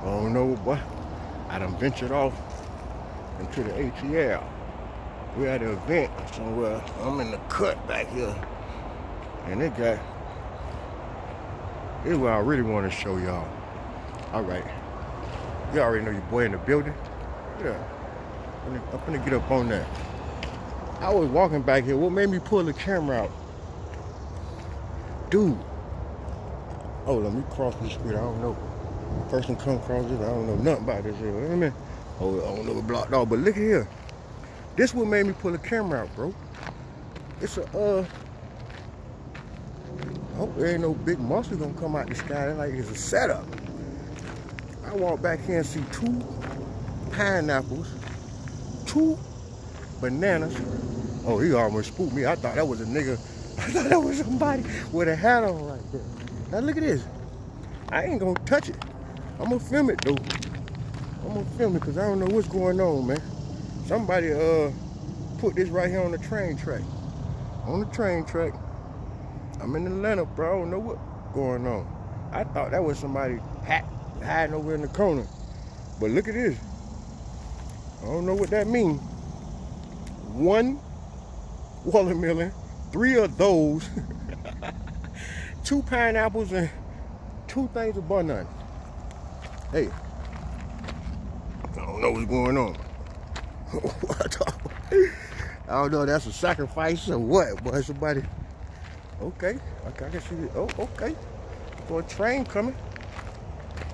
I don't know, but I done ventured off into the ATL. We're at an event somewhere. I'm in the cut back here. And it got, is what I really want to show y'all. All right. You already know your boy in the building. Yeah. I'm gonna get up on that. I was walking back here. What made me pull the camera out? Dude. Oh, let me cross the street. I don't know. Person come across it. I don't know nothing about this here. I mean, oh, I don't know what blocked off. But look at here. This what made me pull the camera out, bro. It's a uh I hope there ain't no big monster gonna come out the sky. like it's a setup. I walk back here and see two pineapples, two bananas. Oh, he almost spooked me. I thought that was a nigga. I thought that was somebody with a hat on right there. Now look at this. I ain't gonna touch it. I'm gonna film it though. I'm gonna film it because I don't know what's going on, man. Somebody uh put this right here on the train track. On the train track. I'm in Atlanta, bro. I don't know what going on. I thought that was somebody hiding over in the corner. But look at this. I don't know what that means. One watermelon, three of those, two pineapples, and two things of banana. Hey, I don't know what's going on. I don't know, that's a sacrifice or what, boy, somebody. Okay, okay, I can see it. Oh, okay. Got a train coming.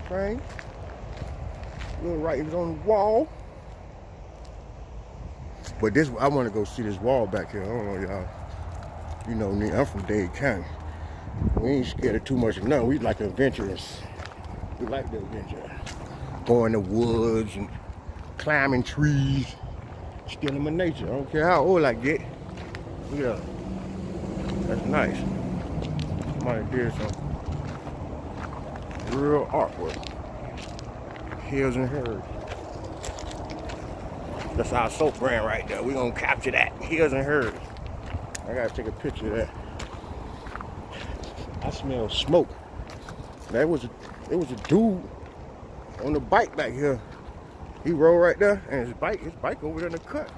Train. Little writings on the wall. But this, I want to go see this wall back here. I don't know, y'all. You know me, I'm from Dade County. We ain't scared of too much of nothing. We like adventurous. We like the adventure. Going to woods and climbing trees. Still in my nature. I don't care how old I get. Yeah. That's nice. Somebody did some real artwork. Hills and Hers. That's our soap brand right there. We're gonna capture that. Hills and Hers. I gotta take a picture of that. I smell smoke. That was a it was a dude on the bike back here. He rode right there and his bike, his bike over there in the cut.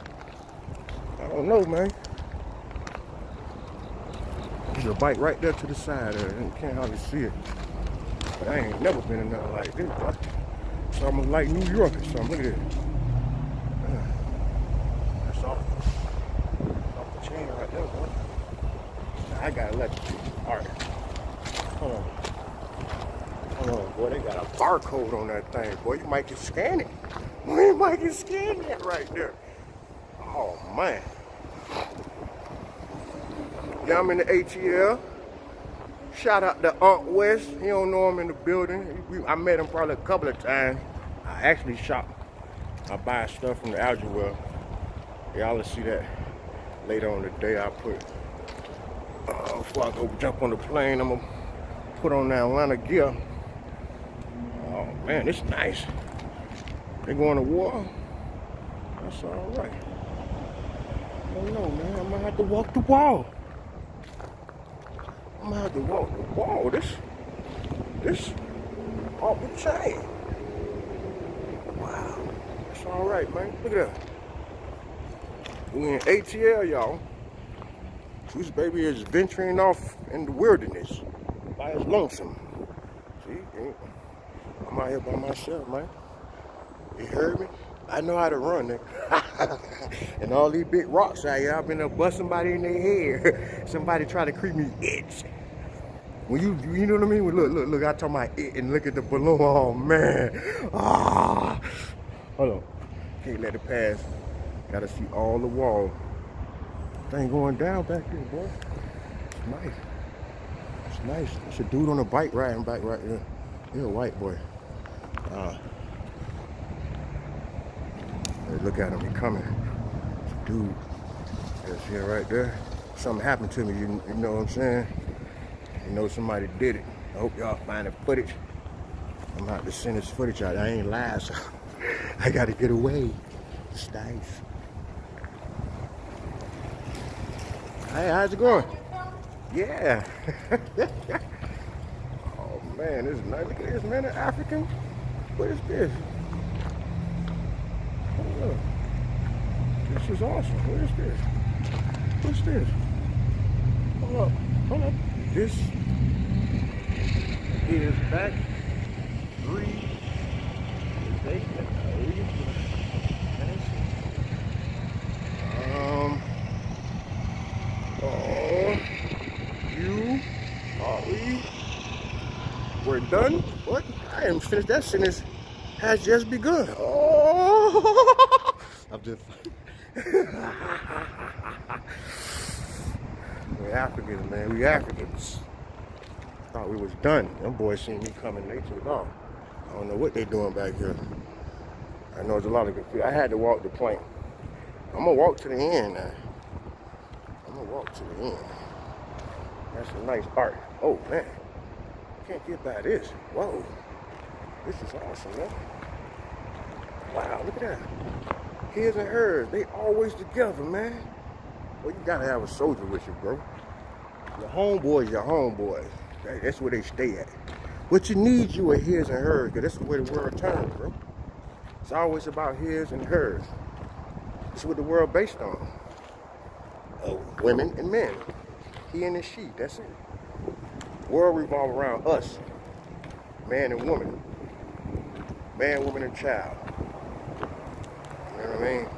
I don't know, man. There's a bike right there to the side of it. You can't hardly see it. But I ain't never been in nothing like this, bro. Almost like New York or something. Look at it. Uh, that's off, off the chain right there, boy. I got electric. All right. Hold on. On, boy. They got a barcode on that thing, boy. You might get scan it. You might get scan that right there. Oh, man. Yeah, I'm in the ATL. Shout out to Aunt West. You don't know him in the building. I met him probably a couple of times. I actually shop. I buy stuff from the algae. Y'all will see that later on the day. I put, uh, before I go jump on the plane, I'm gonna put on the Atlanta gear. Man, it's nice. They going to war. That's all right. I don't know, man. I'm gonna have to walk the wall. I'm gonna have to walk the wall. This, this, off the chain. Wow, That's all right, man. Look at that. We in ATL, y'all. This baby is venturing off in the wilderness by his lonesome. See, I'm out here by myself, man. You heard me? I know how to run it. and all these big rocks out here, I've been up bust somebody in their head. somebody try to creep me itch. When you, you know what I mean? Look, look, look, I talk about it and look at the balloon. Oh, man. Ah. Hold on. Can't let it pass. Gotta see all the wall. Thing going down back here, boy. It's nice. It's nice. It's a dude on a bike riding back right here. He's a white boy. Uh, look at him, he coming. Dude, that's here right there. Something happened to me, you, you know what I'm saying? You know somebody did it. I hope y'all find the footage. I'm about to send this footage out. I ain't lying, so I gotta get away. It's nice. Hey, how's it going? Yeah. oh man, this is nice. Look at this man, an African. What is this? Oh, this is awesome. What is this? What's this? Hold up. Hold up. This is back three. Um. Oh. You. We're done. What? I that sentence. Has just begun. Oh. I'm just. we Africans, man. We Africans. Thought we was done. Them boys seen me coming. They took off. I don't know what they doing back here. I know there's a lot of confusion. I had to walk the plank. I'm gonna walk to the end now. I'm gonna walk to the end. That's a nice art. Oh man, can't get by this. Whoa, this is awesome, man. Wow, look at that. His and hers, they always together, man. Well, you gotta have a soldier with you, bro. Your homeboys, your homeboys. That's where they stay at. What you need, you are his and hers, because that's the way the world turns, bro. It's always about his and hers. It's what the world based on. Oh, women and men. He and his she, that's it. World revolve around us. Man and woman. Man, woman, and child. You know what I mean?